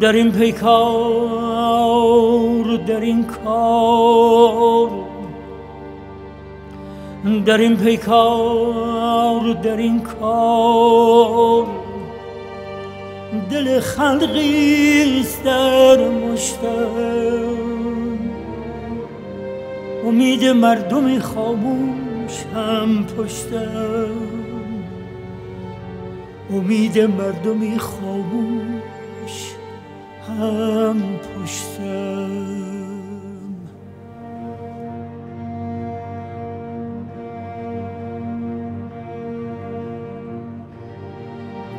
در این پیکار در این کار در این پیکار در این کار. دل خلقی در مشتم امید مردم خاموش هم پشتم امید مردمی خاموش هم پشتم.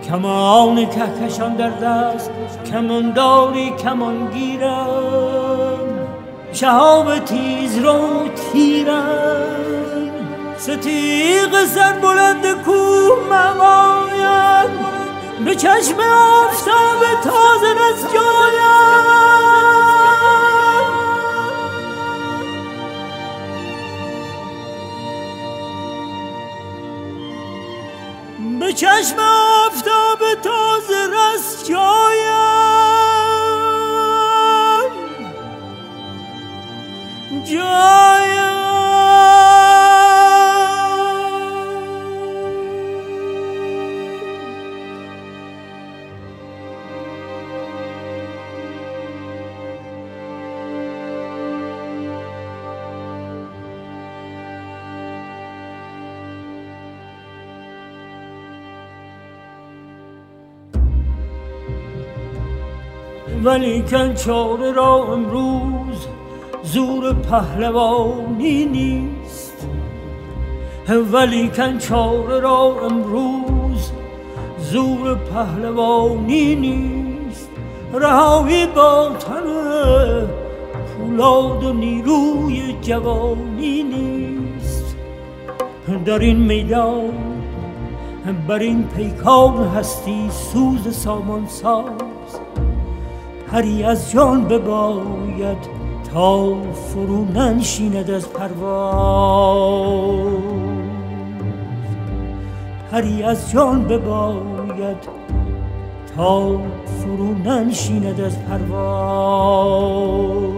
کمان کهکشان در دست کمانداری کمان گیرم شهاب تیز رو تیرم ستیق سر بلند کوه مقایم به چشم آفتاب تازه از به چشم آفتاب ولیکن چاره را امروز زور پهلوانی نیست. ولیکن چاره را امروز زور پهلوانی نیست. رهایی با تن پولاد و نیروی جوانی نیست. در این میدان بر این پیکان هستی سوز سامان ساز پری از جان بباید تا فرو ننشیند از پرواز. پری از جان بباید تا فرو ننشیند از پرواز.